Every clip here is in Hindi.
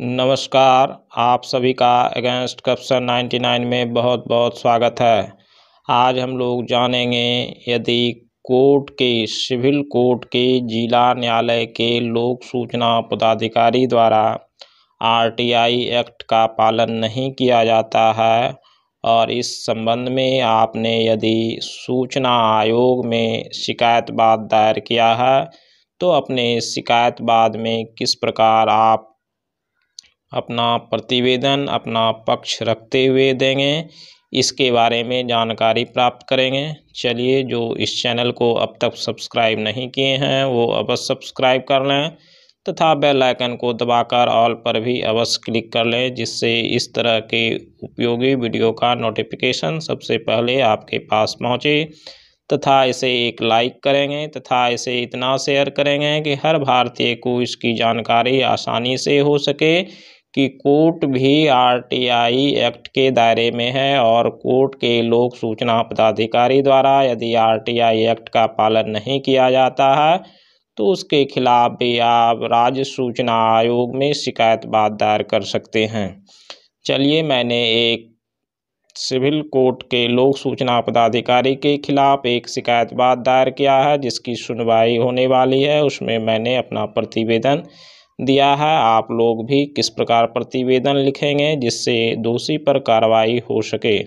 नमस्कार, आप सभी का अगेंस्ट करप्शन 99 में बहुत बहुत स्वागत है। आज हम लोग जानेंगे, यदि कोर्ट के, सिविल कोर्ट के, जिला न्यायालय के लोक सूचना पदाधिकारी द्वारा आरटीआई एक्ट का पालन नहीं किया जाता है और इस संबंध में आपने यदि सूचना आयोग में शिकायत बाद दायर किया है तो अपने शिकायत बाद में किस प्रकार आप अपना प्रतिवेदन, अपना पक्ष रखते हुए देंगे। इसके बारे में जानकारी प्राप्त करेंगे। चलिए, जो इस चैनल को अब तक सब्सक्राइब नहीं किए हैं, वो अवश्य सब्सक्राइब कर लें तथा बेल आइकन को दबाकर ऑल पर भी अवश्य क्लिक कर लें, जिससे इस तरह के उपयोगी वीडियो का नोटिफिकेशन सबसे पहले आपके पास पहुँचे। तथा इसे एक लाइक करेंगे तथा इसे इतना शेयर करेंगे कि हर भारतीय को इसकी जानकारी आसानी से हो सके। कि कोर्ट भी आरटीआई एक्ट के दायरे में है और कोर्ट के लोक सूचना पदाधिकारी द्वारा यदि आरटीआई एक्ट का पालन नहीं किया जाता है तो उसके खिलाफ भी आप राज्य सूचना आयोग में शिकायत बात दायर कर सकते हैं। चलिए, मैंने एक सिविल कोर्ट के लोक सूचना पदाधिकारी के खिलाफ एक शिकायत बात दायर किया है, जिसकी सुनवाई होने वाली है। उसमें मैंने अपना प्रतिवेदन दिया है। आप लोग भी किस प्रकार प्रतिवेदन लिखेंगे जिससे दोषी पर कार्रवाई हो सके?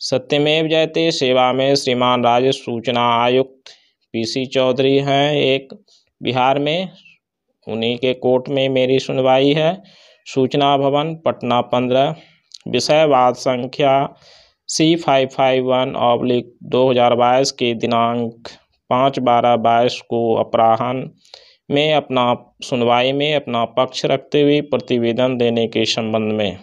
सत्यमेव जयते सेवा में श्रीमान राज्य सूचना आयुक्त पीसी चौधरी हैं। एक, बिहार में, उन्हीं के कोर्ट में मेरी सुनवाई है। सूचना भवन, पटना पंद्रह। विषयवाद संख्या C five five one oblique दो हज़ार बाईस के दिनांक पाँच बारह बाईस को अपराहन में अपना सुनवाई में अपना पक्ष रखते हुए प्रतिवेदन देने के संबंध में।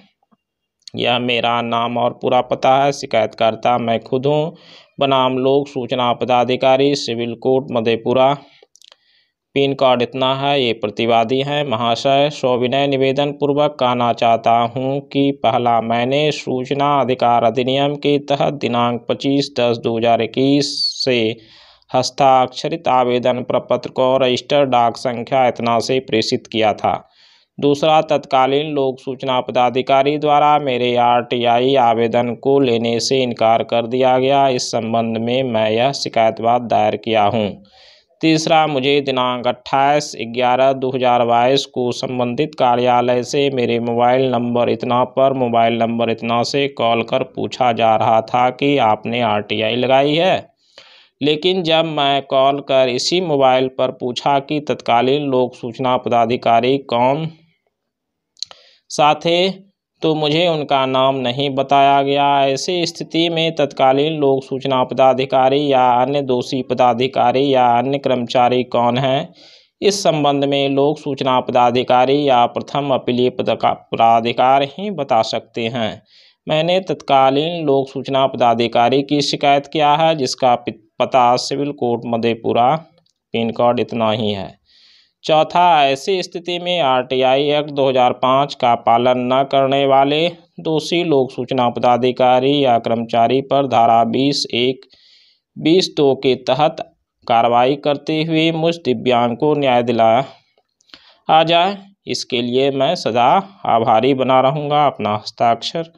यह मेरा नाम और पूरा पता है। शिकायतकर्ता, मैं खुद हूँ। बनाम लोक सूचना पदाधिकारी, civil court, Madhepura. Pin card इतना है, ये प्रतिवादी हैं। महाशय, सविनय निवेदन पूर्वक कहना चाहता हूँ कि पहला मैंने सूचना अधिकार अधिनियम के तहत दिनांक 25 दस 2021 से हस्ताक्षरित आवेदन प्रपत्र को रजिस्टर डाक संख्या इतना से प्रेषित किया था। दूसरा, तत्कालीन लोक सूचना पदाधिकारी द्वारा मेरे आरटीआई आवेदन को लेने से इनकार कर दिया गया। इस संबंध में मैं यह शिकायतवाद दायर किया हूँ। तीसरा, मुझे दिनांक अट्ठाईस ग्यारह दो हज़ार बाईस को संबंधित कार्यालय से मेरे मोबाइल नंबर इतना पर मोबाइल नंबर इतना से कॉल कर पूछा जा रहा था कि आपने आरटीआई लगाई है। लेकिन जब मैं कॉल कर इसी मोबाइल पर पूछा कि तत्कालीन लोक सूचना पदाधिकारी कौन सा थे तो मुझे उनका नाम नहीं बताया गया। ऐसी स्थिति में तत्कालीन लोक सूचना पदाधिकारी या अन्य दोषी पदाधिकारी या अन्य कर्मचारी कौन है? इस संबंध में लोक सूचना पदाधिकारी या प्रथम अपीलीय पदाधिकार ही बता सकते हैं। मैंने तत्कालीन लोक सूचना पदाधिकारी की शिकायत किया है, जिसका पता civil court Madhepura, pin code इतना ही है। चौथा, ऐसी स्थिति में आरटीआई एक्ट 2005 का पालन न करने वाले दोषी लोक सूचना पदाधिकारी या कर्मचारी पर धारा बीस एक, बीस दो के तहत कार्रवाई करते हुए मुझ दिव्यांग को न्याय दिलाया आ जाए, इसके लिए मैं सदा आभारी बना रहूँगा। अपना हस्ताक्षर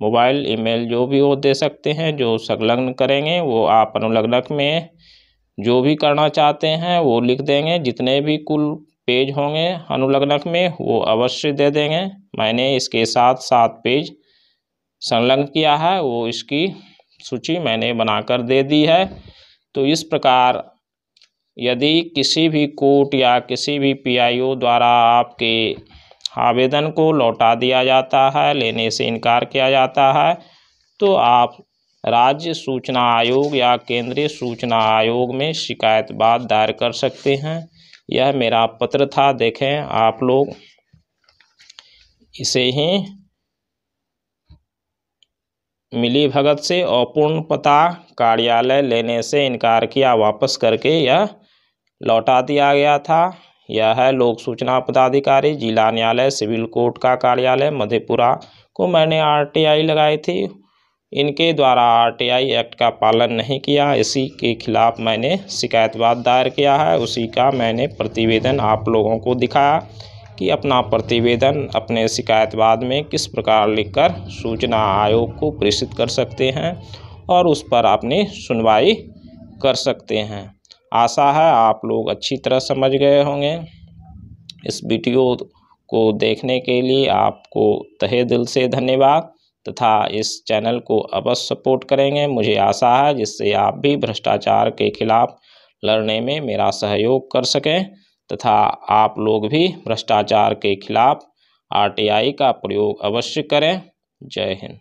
मोबाइल, ईमेल जो भी वो दे सकते हैं, जो संलग्न करेंगे, वो आप अनुलग्नक में जो भी करना चाहते हैं, वो लिख देंगे। जितने भी कुल पेज होंगे अनुलग्नक में, वो अवश्य दे देंगे। मैंने इसके साथ सात पेज संलग्न किया है, वो इसकी सूची मैंने बनाकर दे दी है। तो इस प्रकार, यदि किसी भी कोर्ट या किसी भी पीआईओ द्वारा आपके आवेदन को लौटा दिया जाता है, लेने से इनकार किया जाता है। तो आप राज्य सूचना आयोग या केंद्रीय सूचना आयोग में शिकायत बात दायर कर सकते हैं। यह मेरा पत्र था, देखें आप लोग इसे ही मिली भगत से अपूर्ण पता, कार्यालय लेने से इनकार किया, वापस करके यह लौटा दिया गया था। यह है लोक सूचना पदाधिकारी, जिला न्यायालय, सिविल कोर्ट का कार्यालय, मधेपुरा को मैंने आरटीआई लगाई थी। इनके द्वारा आरटीआई एक्ट का पालन नहीं किया, इसी के खिलाफ मैंने शिकायतवाद दायर किया है। उसी का मैंने प्रतिवेदन आप लोगों को दिखाया कि अपना प्रतिवेदन अपने शिकायत बाद में किस प्रकार लिखकर सूचना आयोग को प्रेषित कर सकते हैं और उस पर अपनी सुनवाई कर सकते हैं। आशा है आप लोग अच्छी तरह समझ गए होंगे। इस वीडियो को देखने के लिए आपको तहे दिल से धन्यवाद तथा इस चैनल को अवश्य सपोर्ट करेंगे। मुझे आशा है जिससे आप भी भ्रष्टाचार के खिलाफ लड़ने में मेरा सहयोग कर सकें तथा आप लोग भी भ्रष्टाचार के खिलाफ आरटीआई का प्रयोग अवश्य करें। जय हिंद।